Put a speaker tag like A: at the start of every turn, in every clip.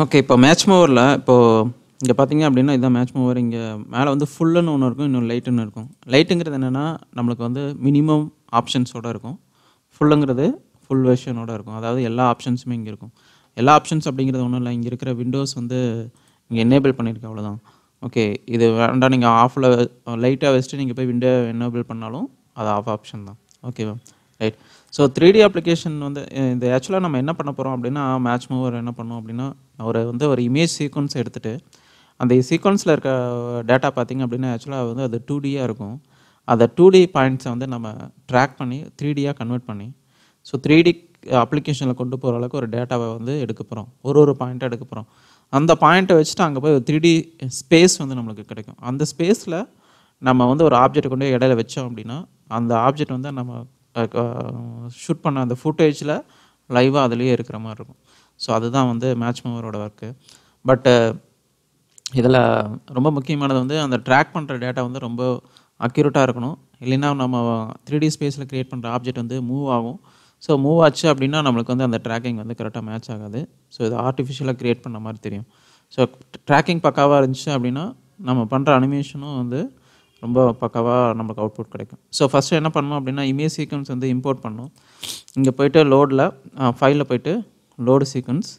A: Okay இப்போ match மூவரில் இப்போது இங்கே பார்த்தீங்க அப்படின்னா இதான் மேட்ச் மூவர் இங்கே மேலே வந்து ஃபுல்லுன்னு ஒன்று இருக்கும் இன்னும் லைட்டுன்னு இருக்கும். லைட்டுங்கிறது என்னென்னா நம்மளுக்கு வந்து மினிமம் ஆப்ஷன்ஸோட இருக்கும். ஃபுல்லுங்கிறது ஃபுல் வெர்ஷனோட இருக்கும். அதாவது எல்லா ஆப்ஷன்ஸுமே இங்கே இருக்கும். எல்லா ஆப்ஷன்ஸ் அப்படிங்கிறது ஒன்றும் இல்லை. இங்கே இருக்கிற விண்டோஸ் வந்து இங்கே எனேபிள் பண்ணியிருக்கேன் அவ்வளோதான் ஓகே இது வேண்டாம். நீங்கள் ஆஃபில் லைட்டாக வச்சுட்டு நீங்கள் போய் விண்டோ எனேபிள் பண்ணாலும் அது ஆஃப் ஆப்ஷன் தான். ஓகேவா right so three D application வந்து இந்த ஆக்சுவலாக நம்ம என்ன பண்ண போகிறோம் அப்படின்னா மேட்ச் மூவர் என்ன பண்ணோம் அப்படின்னா அவர் வந்து ஒரு இமேஜ் சீக்வன்ஸ் எடுத்துகிட்டு அந்த சீக்வன்ஸில் இருக்க டேட்டா பார்த்திங்க அப்படின்னா ஆக்சுவலாக வந்து அது டூ டியாக இருக்கும். அதை டூ டி பாயிண்ட்ஸை வந்து நம்ம ட்ராக் பண்ணி த்ரீ டியாக கன்வெர்ட் பண்ணி ஸோ த்ரீ டி அப்ளிகேஷனில் கொண்டு போகிற அளவுக்கு ஒரு டேட்டாவை வந்து எடுக்க போகிறோம் ஒரு ஒரு பாயிண்ட்டாக எடுக்க போகிறோம் அந்த பாயிண்ட்டை வச்சுட்டு அங்கே போய் த்ரீ டி ஸ்பேஸ் வந்து நம்மளுக்கு கிடைக்கும். அந்த ஸ்பேஸில் நம்ம வந்து ஒரு ஆப்ஜெக்ட் கொண்டு போய் இடையில வச்சோம் அப்படின்னா அந்த ஆப்ஜெக்ட் வந்து நம்ம ஷூட் பண்ண அந்த ஃபுட்டேஜில் லைவாக அதுலேயே இருக்கிற மாதிரி இருக்கும். ஸோ அதுதான் வந்து மேட்ச் மூவரோட ஒர்க்கு பட்டு இதில் ரொம்ப முக்கியமானது வந்து அந்த ட்ராக் பண்ணுற டேட்டா வந்து ரொம்ப அக்யூரேட்டாக இருக்கணும். இல்லைன்னா நம்ம த்ரீ டி ஸ்பேஸில் க்ரியேட் பண்ணுற ஆப்ஜெக்ட் வந்து மூவ் ஆகும். ஸோ மூவ் ஆச்சு அப்படின்னா நம்மளுக்கு வந்து அந்த ட்ராக்கிங் வந்து கரெக்டாக மேட்ச் ஆகாது. ஸோ இது ஆர்டிஃபிஷியலாக க்ரியேட் பண்ண மாதிரி தெரியும். ஸோ ட்ராக்கிங் பக்காவாக இருந்துச்சு அப்படின்னா நம்ம பண்ணுற அனிமேஷனும் வந்து ரொம்ப பக்காவாக நமக்கு அவுட்புட் கிடைக்கும். ஸோ ஃபஸ்ட்டு என்ன பண்ணணும் அப்படின்னா இமேஜ் சீக்வன்ஸ் வந்து இம்போர்ட் பண்ணணும். இங்கே போயிட்டு லோடில் ஃபைலில் போயிட்டு லோடு சீக்வன்ஸ்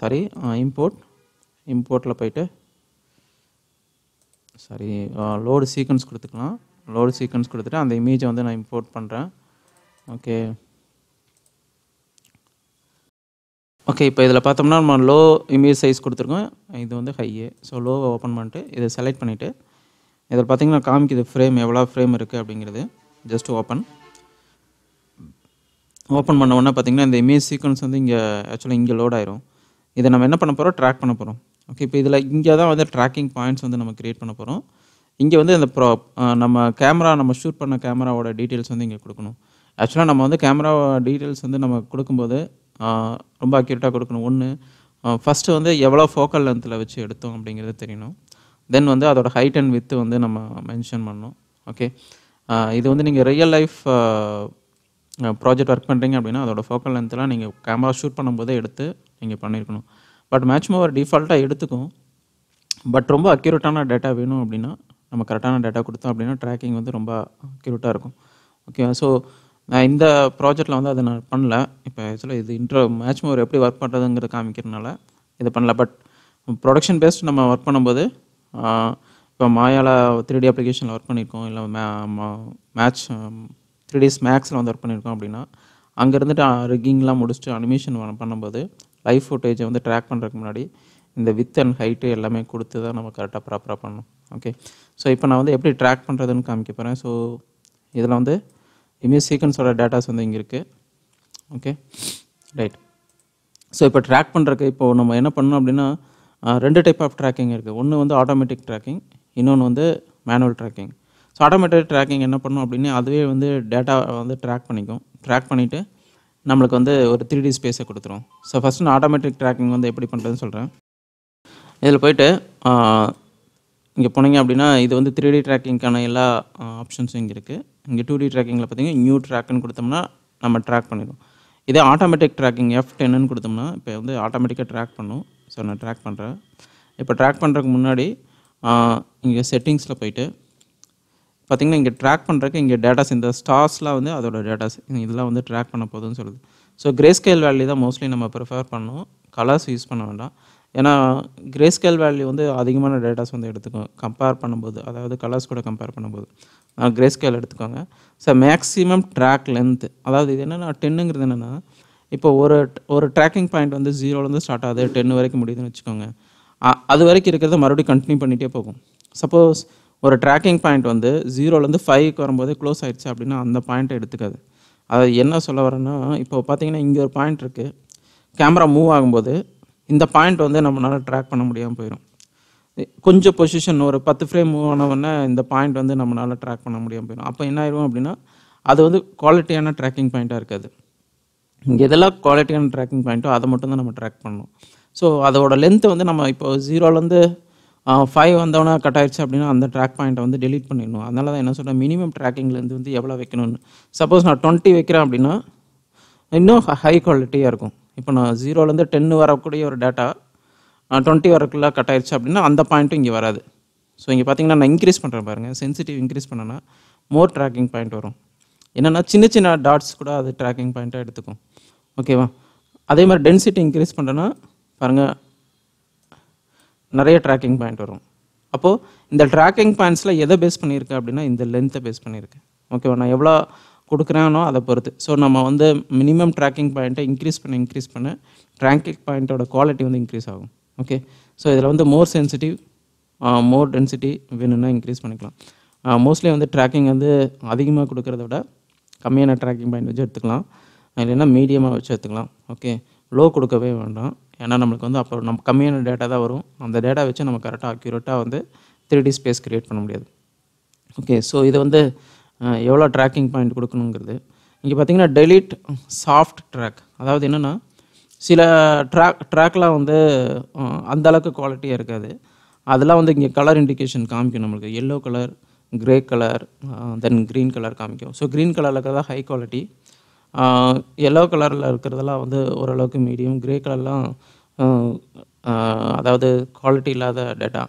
A: சாரி இம்போர்ட் இம்போர்ட்டில் போயிட்டு சாரி லோடு சீக்வன்ஸ் கொடுத்துக்கலாம். லோடு சீக்வன்ஸ் கொடுத்துட்டு அந்த இமேஜை வந்து நான் இம்போர்ட் பண்ணுறேன் ஓகே ஓகே இப்போ இதில் பார்த்தோம்னா நம்ம லோ இமேஜ் சைஸ் கொடுத்துருக்கோம். இது வந்து ஹையே ஸோ லோவை ஓப்பன் பண்ணிட்டு இதை செலக்ட் பண்ணிவிட்டு இதில் பார்த்தீங்கன்னா காமிக்குது ஃப்ரேம் எவ்வளோ ஃப்ரேம் இருக்குது அப்படிங்கிறது. ஜஸ்ட் ஓப்பன் ஓப்பன் பண்ண உடனே பார்த்தீங்கன்னா இந்த இமேஜ் சீக்வன்ஸ் வந்து இங்கே ஆக்சுவலாக இங்கே லோட் ஆயிரும். இதை நம்ம என்ன பண்ண போகிறோம் ட்ராக் பண்ண போகிறோம் ஓகே இப்போ இதில் இங்கே தான் வந்து ட்ராக்கிங் பாயிண்ட்ஸ் வந்து நம்ம க்ரியேட் பண்ண போகிறோம் இங்கே வந்து அந்த ப்ரா நம்ம கேமரா நம்ம ஷூட் பண்ண கேமராவோட டீட்டெயில்ஸ் வந்து இங்கே கொடுக்கணும். ஆக்சுவலாக நம்ம வந்து கேமரா டீட்டெயில்ஸ் வந்து நம்ம கொடுக்கும்போது ரொம்ப அக்யூரேட்டாக கொடுக்கணும். ஒன்று ஃபஸ்ட்டு வந்து எவ்வளோ ஃபோக்கல் லென்த்தில் வச்சு எடுத்தோம் அப்படிங்கிறது தெரியணும். தென் வந்து அதோட ஹைட் அண்ட் வித்து வந்து நம்ம மென்ஷன் பண்ணோம் ஓகே இது வந்து நீங்கள் ரியல் லைஃப் ப்ராஜெக்ட் ஒர்க் பண்ணுறீங்க அப்படின்னா அதோட ஃபோக்கல் லென்த்லாம் நீங்கள் கேமரா ஷூட் பண்ணும்போதே எடுத்து நீங்கள் பண்ணியிருக்கணும் பட் மேட்ச் மூவர் டிஃபால்ட்டாக எடுத்துக்கும். பட் ரொம்ப அக்யூரேட்டான டேட்டா வேணும் அப்படின்னா நம்ம கரெக்டான டேட்டா கொடுத்தோம் அப்படின்னா ட்ராக்கிங் வந்து ரொம்ப அக்யூரேட்டாக இருக்கும். ஓகே ஸோ நான் இந்த ப்ராஜெக்ட்டில் வந்து அதை நான் பண்ணல. இப்போ ஆக்சுவலாக இது இன்ட்ரோ மேட்ச் மூவர் எப்படி ஒர்க் பண்ணுறதுங்கிறத காமிக்கிறதுனால இது பண்ணல. பட் ப்ரொடக்ஷன் பேஸ்ட் நம்ம ஒர்க் பண்ணும்போது இப்போ மாயால த்ரீ டி அப்ளிகேஷனில் ஒர்க் பண்ணியிருக்கோம் இல்லை மே மேட்ச் த்ரீ டிஸ் மேக்ஸில் வந்து ஒர்க் பண்ணியிருக்கோம் அப்படின்னா அங்கே இருந்துட்டு ரிக்கிங்லாம் முடிச்சுட்டு அனிமேஷன் பண்ணும்போது லைவ் ஃபுட்டேஜை வந்து ட்ராக் பண்ணுறதுக்கு முன்னாடி இந்த வித் அண்ட் ஹைட்டு எல்லாமே கொடுத்து தான் நம்ம கரெக்டாக ப்ராப்பராக பண்ணணும். ஓகே ஸோ இப்போ நான் வந்து எப்படி ட்ராக் பண்ணுறதுன்னு காமிக்க போகிறேன் ஸோ இதில் வந்து இமேஜ் சீக்வன்ஸோட டேட்டாஸ் வந்து இங்கே இருக்குது ஓகே ரைட் ஸோ இப்போ ட்ராக் பண்ணுறக்கு இப்போது நம்ம என்ன பண்ணணும் அப்படின்னா ரெண்டு டைப் ஆஃப் ட்ராக்கிங் இருக்குது ஒன்று வந்து ஆட்டோமேட்டிக் ட்ராக்கிங் இன்னொன்று வந்து manual tracking so automatic tracking என்ன பண்ணும் அப்படின்னு அதுவே வந்து டேட்டா வந்து ட்ராக் பண்ணிக்கும். ட்ராக் பண்ணிவிட்டு நம்மளுக்கு வந்து ஒரு த்ரீ டி ஸ்பேஸை கொடுத்துரும். ஸோ ஃபஸ்ட்டு நான் ஆட்டோமேட்டிக் ட்ராக்கிங் வந்து எப்படி பண்ணுறதுன்னு சொல்கிறேன் இதில் போயிட்டு இங்கே போனீங்க அப்படின்னா இது வந்து த்ரீ டி ட்ராக்கிங்க்கான எல்லா ஆப்ஷன்ஸும் இங்கே இருக்குது இங்கே டூ டி ட்ராக்கிங்கில் பார்த்தீங்கன்னா நியூ ட்ராக்குன்னு கொடுத்தோம்னா நம்ம ட்ராக் பண்ணிடும் இதே ஆட்டோமேட்டிக் ட்ராக்கிங் எஃப் டென்னு கொடுத்தோம்னா இப்போ வந்து ஆட்டோமேட்டிக்காக ட்ராக் பண்ணும். ஸோ நான் ட்ராக் பண்ணுறேன் இப்போ ட்ராக் பண்ணுறதுக்கு முன்னாடி இங்கே செட்டிங்ஸில் போயிட்டு பார்த்திங்கன்னா இங்கே ட்ராக் பண்ணுறதுக்கு இங்கே டேட்டாஸ் இந்த ஸ்டார்ஸ்லாம் வந்து அதோட டேட்டாஸ் இதெல்லாம் வந்து ட்ராக் பண்ண போகுதுன்னு சொல்லுது. ஸோ கிரே ஸ்கேல் வேல்யூ தான் மோஸ்ட்லி நம்ம ப்ரிஃபர் பண்ணோம் கலர்ஸ் யூஸ் பண்ண வேண்டாம். ஏன்னா கிரே ஸ்கேல் வேல்யூ வந்து அதிகமான டேட்டாஸ் வந்து எடுத்துக்கும். கம்பேர் பண்ணும்போது அதாவது கலர்ஸ் கூட கம்பேர் பண்ணும்போது. கிரே ஸ்கேல் எடுத்துக்கோங்க. ஸோ மேக்ஸிமம் ட்ராக் லென்த்து அதாவது இது என்னென்னா டென்னுங்கிறது என்னென்னா இப்போ ஒரு ஒரு ட்ராக்கிங் பாயிண்ட் வந்து ஜீரோலேருந்து ஸ்டார்ட் ஆகுது. டென் வரைக்கும் முடியுதுன்னு வச்சுக்கோங்க. அது வரைக்கும் இருக்கிறத மறுபடியும் கண்டினியூ பண்ணிகிட்டே போகும். சப்போஸ் ஒரு ட்ராக்கிங் பாயிண்ட் வந்து ஜீரோலேருந்து ஃபைவ்க்கு வரும்போது க்ளோஸ் ஆகிடுச்சு அப்படின்னா அந்த பாயிண்ட்டை எடுத்துக்காது. அது என்ன சொல்ல வரேன்னா இப்போ பார்த்தீங்கன்னா இங்கே ஒரு பாயிண்ட் இருக்குது கேமரா மூவ் ஆகும்போது இந்த பாயிண்ட் வந்து நம்மளால் ட்ராக் பண்ண முடியாமல் போயிடும் கொஞ்சம் பொசிஷன் ஒரு பத்து ஃப்ரேம் மூவ் ஆனவொடனே இந்த பாயிண்ட் வந்து நம்மளால் ட்ராக் பண்ண முடியாமல் போயிடும் அப்போ என்ன ஆயிடும் அப்படின்னா அது வந்து குவாலிட்டியான ட்ராக்கிங் பாயிண்ட்டாக இருக்காது. இங்கே எதெல்லாம் குவாலிட்டியான ட்ராக்கிங் பாயிண்ட்டோ அதை மட்டும் தான் நம்ம ட்ராக் பண்ணணும். ஸோ அதோட லென்த்து வந்து நம்ம இப்போ ஜீரோலேருந்து ஃபைவ் வந்தவொடனே கட் ஆயிடுச்சு அப்படின்னா அந்த ட்ராக் பாயிண்ட்டை வந்து டெலிட் பண்ணிடணும். அதனால தான் என்ன சொல்கிறேன் மினிமம் ட்ராக்கிங்லேருந்து வந்து எவ்வளோ வைக்கணும்னு. சப்போஸ் நான் டுவெண்ட்டி வைக்கிறேன் அப்படின்னா இன்னும் ஹை குவாலிட்டியாக இருக்கும். இப்போ நான் ஜீரோலேருந்து டென்னு வரக்கூடிய ஒரு டேட்டா டுவெண்ட்டி வரக்குள்ள கட் ஆயிடுச்சு அப்படின்னா அந்த பாயிண்ட்டும் இங்கே வராது. ஸோ இங்கே பார்த்தீங்கன்னா நான் இன்க்ரீஸ் பண்ணுறேன் பாருங்கள் சென்சிட்டிவ் இன்க்ரீஸ் பண்ணேன்னா மோர் ட்ராக்கிங் பாயிண்ட் வரும். என்னென்னா சின்ன சின்ன டாட்ஸ் கூட அது ட்ராக்கிங் பாயிண்ட்டாக எடுத்துக்கும். ஓகேவா அதே மாதிரி டென்சிட்டி இன்க்ரீஸ் பண்ணுறேன்னா பாருங்கள் நிறைய ட்ராக்கிங் பாயிண்ட் வரும். அப்போது இந்த ட்ராக்கிங் பாயிண்ட்ஸில் எதை பேஸ் பண்ணியிருக்கேன் அப்படின்னா இந்த லென்த்தை பேஸ் பண்ணியிருக்கேன் ஓகேவா நான் எவ்வளோ கொடுக்குறேனோ அதை பொறுத்து. ஸோ நம்ம வந்து மினிமம் ட்ராக்கிங் பாயிண்ட்டை இன்க்ரீஸ் பண்ண இன்க்ரீஸ் பண்ண ட்ராக்கிங் பாயிண்ட்டோட குவாலிட்டி வந்து இன்க்ரீஸ் ஆகும். ஓகே ஸோ இதில் வந்து மோர் சென்சிட்டிவ் மோர் டென்சிட்டி வேணும்னா இன்க்ரீஸ் பண்ணிக்கலாம். மோஸ்ட்லி வந்து ட்ராக்கிங் வந்து அதிகமாக கொடுக்குறத விட கம்மியான ட்ராக்கிங் பாயிண்ட் வச்சு எடுத்துக்கலாம். இல்லைன்னா மீடியமாக வச்சு எடுத்துக்கலாம். ஓகே லோ கொடுக்கவே வேண்டாம். ஏன்னா நம்மளுக்கு வந்து அப்போ நம்ம கம்மியான டேட்டா தான் வரும். அந்த டேட்டா வச்சு நம்ம கரெக்டாக அக்யூரேட்டாக வந்து த்ரீ டி ஸ்பேஸ் க்ரியேட் பண்ண முடியாது. ஓகே ஸோ இது வந்து எவ்வளோ ட்ராக்கிங் பாயிண்ட் கொடுக்கணுங்கிறது. இங்கே பார்த்தீங்கன்னா டெலிட் சாஃப்ட் ட்ராக் அதாவது என்னென்னா சில ட்ராக் ட்ராக்லாம் வந்து அந்த அளவுக்கு குவாலிட்டியாக இருக்காது. அதெல்லாம் வந்து இங்கே கலர் இண்டிகேஷன் காமிக்கும் நம்மளுக்கு. Yellow colour grey colour then green colour காமிக்கும். ஸோ க்ரீன் கலரில் இருக்கிறதா ஹை குவாலிட்டி எல்லோ கலரில் இருக்கிறதெல்லாம் வந்து ஓரளவுக்கு மீடியம் கிரே கலர்லாம் அதாவது குவாலிட்டி இல்லாத டேட்டா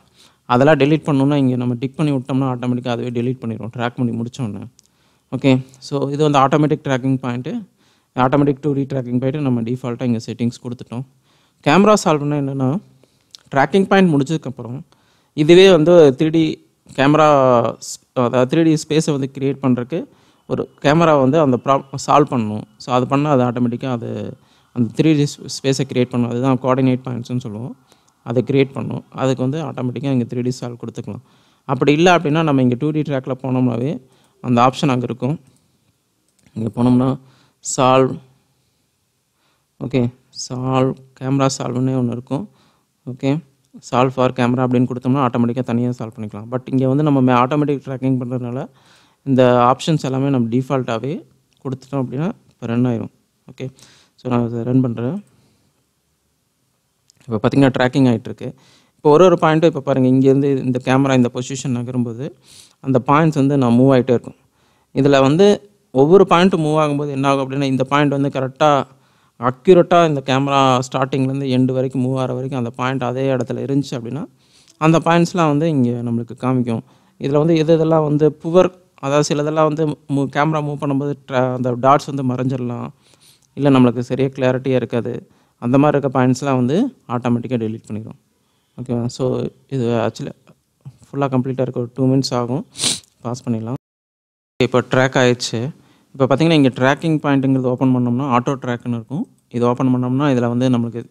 A: அதெல்லாம் டெலீட் பண்ணணுன்னா இங்கே நம்ம டிக் பண்ணி விட்டோம்னா ஆட்டோமேட்டிக்காக அதுவே டெலீட் பண்ணிடும் ட்ராக் பண்ணி முடிச்சோன்னே ஓகே ஸோ இது வந்து automatic tracking point automatic two D tracking point நம்ம டிஃபால்ட்டாக இங்கே செட்டிங்ஸ் கொடுத்துட்டோம். கேமரா சால்வ்னா என்னென்னா ட்ராக்கிங் பாயிண்ட் முடிச்சதுக்கப்புறம் இதுவே வந்து த்ரீ டி கேமரா அதாவது த்ரீ டி ஸ்பேஸை வந்து க்ரியேட் பண்ணுறதுக்கு ஒரு கேமரா வந்து அந்த ப்ராப்ளம் சால்வ் பண்ணணும். ஸோ அது பண்ணால் அது ஆட்டோமேட்டிக்காக அது அந்த த்ரீ டி ஸ்பேஸை க்ரியேட் பண்ணும். அதுதான் கோஆர்டினேட் பாயிண்ட்ஸ்னு சொல்லுவோம். அதை க்ரியேட் பண்ணும். அதுக்கு வந்து ஆட்டோமேட்டிக்காக இங்கே த்ரீ டி சால்வ் கொடுத்துக்கலாம். அப்படி இல்லை அப்படின்னா நம்ம இங்கே டூ டி ட்ராக்கில் போனோம்னாவே அந்த ஆப்ஷன் அங்கே இருக்கும். இங்கே போனோம்னா சால்வ் ஓகே சால்வ் கேமரா சால்வ்னே ஒன்று இருக்கும். ஓகே சால்வ் ஃபார் கேமரா அப்படின்னு கொடுத்தோம்னா ஆட்டோமேட்டிக்காக தனியாக சால்வ் பண்ணிக்கலாம். பட் இங்கே வந்து நம்ம ஆட்டோமேட்டிக் ட்ராக்கிங் பண்ணுறதுனால இந்த ஆப்ஷன்ஸ் எல்லாமே நம்ம டிஃபால்ட்டாகவே கொடுத்துட்டோம் அப்படின்னா இப்போ ரன் ஆயிரும். ஓகே ஸோ நான் அதை ரன் பண்ணுறேன் இப்போ பார்த்தீங்கன்னா ட்ராக்கிங் ஆகிட்டுருக்கு இப்போ ஒரு ஒரு பாயிண்ட்டும் இப்போ பாருங்கள் இங்கேருந்து இந்த கேமரா இந்த பொசிஷன் நகரும்போது அந்த பாயிண்ட்ஸ் வந்து நான் மூவ் ஆகிட்டே இருக்கும். இதில் வந்து ஒவ்வொரு பாயிண்ட்டும் மூவ் ஆகும்போது என்ன ஆகும் அப்படின்னா இந்த பாயிண்ட் வந்து கரெக்டாக அக்யூரேட்டாக இந்த கேமரா ஸ்டார்டிங்லேருந்து எண்டு வரைக்கும் மூவ் ஆகிற வரைக்கும் அந்த பாயிண்ட் அதே இடத்துல இருந்துச்சு அப்படின்னா அந்த பாயிண்ட்ஸ்லாம் வந்து இங்கே நம்மளுக்கு காமிக்கும். இதில் வந்து எது இதெல்லாம் வந்து புவர் அதாவது சிலதெல்லாம் வந்து மூ கேமரா மூவ் பண்ணும்போது அந்த டாட்ஸ் வந்து மறைஞ்சிடலாம். இல்லை நம்மளுக்கு சரியாக கிளாரிட்டியாக இருக்காது. அந்த மாதிரி இருக்க பாயிண்ட்ஸ்லாம் வந்து ஆட்டோமேட்டிக்காக டெலிட் பண்ணிடும் ஓகேவா ஸோ இது ஆக்சுவலி ஃபுல்லாக கம்ப்ளீட்டாக இருக்க ஒரு டூ மினிட்ஸ் ஆகும். பாஸ் பண்ணிடலாம். இப்போ ட்ராக் ஆயிடுச்சு. இப்போ பார்த்தீங்கன்னா இங்கே ட்ராக்கிங் பாயிண்ட்டுங்கிறது ஓப்பன் பண்ணோம்னா ஆட்டோ ட்ராக்னு இருக்கும். இது ஓப்பன் பண்ணோம்னா இதில் வந்து நம்மளுக்கு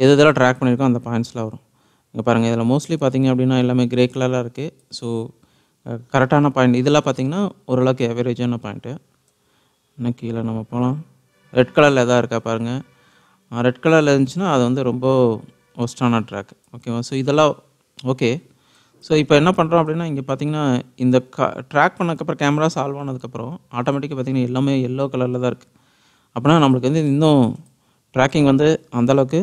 A: எது எதெல்லாம் ட்ராக் பண்ணியிருக்கோம் அந்த பாயிண்ட்ஸ்லாம் வரும். இங்கே பாருங்கள் இதில் மோஸ்ட்லி பார்த்தீங்க அப்படின்னா எல்லாமே கிரே கலரில் இருக்குது ஸோ கரெக்டான பாயிண்ட் இதெல்லாம் பார்த்தீங்கன்னா ஓரளவுக்கு எவரேஜான பாயிண்ட்டு இன்னும் கீழே நம்ம போகலாம் ரெட் கலரில் எதாவது இருக்கா பாருங்கள் ரெட் கலரில் இருந்துச்சுன்னா அது வந்து ரொம்ப ஒஸ்டான ட்ராக் ஓகேவா ஸோ இதெல்லாம் ஓகே ஸோ இப்போ என்ன பண்ணுறோம் அப்படின்னா இங்கே பார்த்தீங்கன்னா இந்த க ட்ராக் பண்ணதுக்கப்புறம் கேமரா சால்வ் ஆனதுக்கப்புறம் ஆட்டோமேட்டிக்காக பார்த்தீங்கன்னா எல்லாமே எல்லோ கலரில் தான் இருக்குது அப்படின்னா நம்மளுக்கு வந்து இன்னும் ட்ராக்கிங் வந்து அந்தளவுக்கு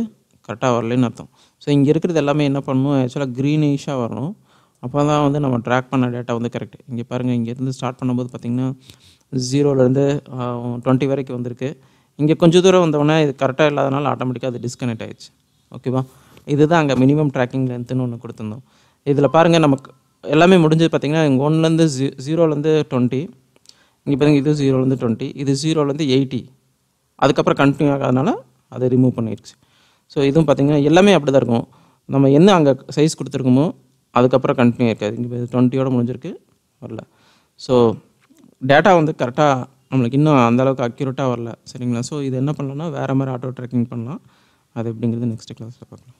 A: கரெக்டாக வரலன்னு அர்த்தம். ஸோ இங்கே இருக்கிறது எல்லாமே என்ன பண்ணணும் ஆக்சுவலாக க்ரீனிஷாக வரணும். அப்போ தான் வந்து நம்ம ட்ராக் பண்ண டேட்டா வந்து கரெக்ட் இங்கே பாருங்கள் இங்கேருந்து ஸ்டார்ட் பண்ணும்போது பார்த்தீங்கன்னா ஜீரோலேருந்து டுவெண்ட்டி வரைக்கும் வந்திருக்கு. இங்கே கொஞ்சம் தூரம் வந்தோடனே இது கரெக்டாக இல்லாதனால ஆட்டோமேட்டிக்காக அது டிஸ்கனெக்ட் ஆயிடுச்சு. ஓகேவா இதுதான் அங்கே மினிமம் ட்ராக்கிங் லென்த்துன்னு ஒன்று கொடுத்துருந்தோம். இதில் பாருங்கள் நமக்கு எல்லாமே முடிஞ்சது பார்த்திங்கன்னா இங்கே ஒன்லேருந்து ஜீ ஜீரோலேருந்து டுவெண்ட்டி இங்கே பாருங்கள் இது ஜீரோலேருந்து டுவெண்ட்டி இது ஜீரோலேருந்து எயிட்டி அதுக்கப்புறம் கண்டினியூ ஆகாதனால அதை ரிமூவ் பண்ணிடுச்சு. ஸோ இதுவும் பார்த்தீங்கன்னா எல்லாமே அப்படி தான் இருக்கும். நம்ம என்ன அங்கே சைஸ் கொடுத்துருக்கோமோ அதுக்கப்புறம் கண்டினியூ இருக்காது. இங்கே டுவெண்ட்டியோட முடிஞ்சிருக்கு. வரல. ஸோ டேட்டா வந்து கரெக்டாக நம்மளுக்கு இன்னும் அந்தளவுக்கு அக்யூரேட்டாக வரல. சரிங்களா? ஸோ இது என்ன பண்ணலாம்னா வேறு மாதிரி ஆட்டோ ட்ரெக்கிங் பண்ணலாம். அது எப்படிங்கிறது நெக்ஸ்ட் கிளாஸில் பார்க்கலாம்.